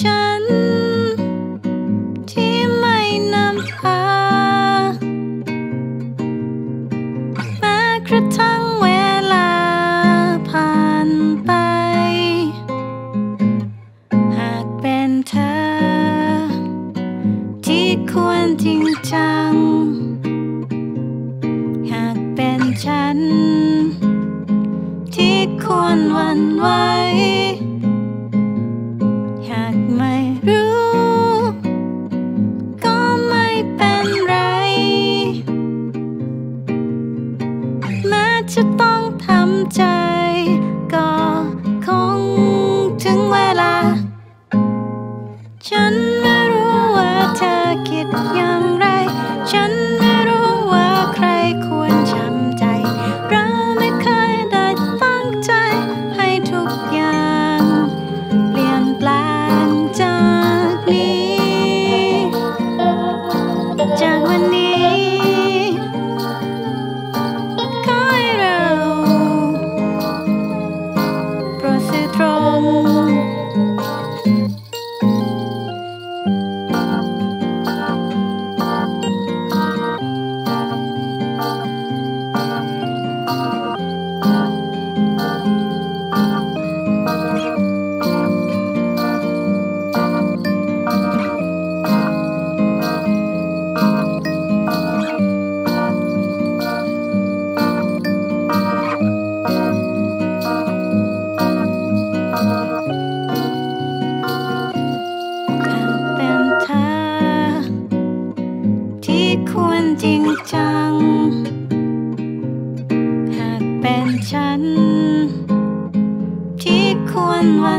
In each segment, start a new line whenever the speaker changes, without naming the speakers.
ฉัน ที่ไม่นำพาแม้กระทั่งเวลาผ่านไป หากเป็นเธอ ที่ควรจริงจัง หากเป็นฉัน ที่ควรหวันไหว จะต้องทำใจ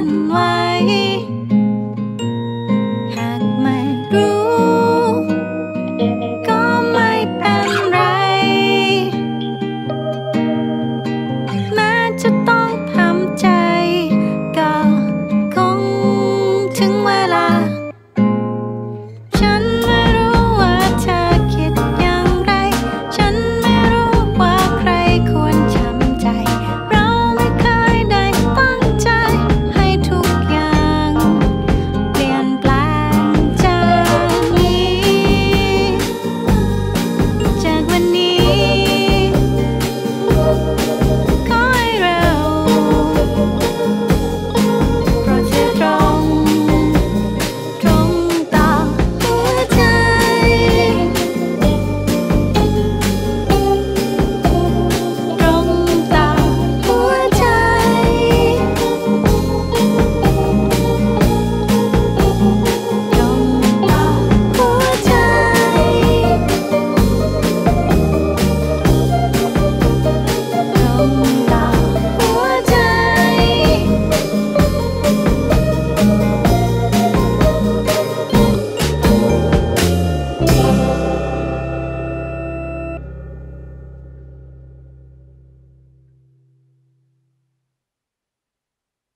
暖意。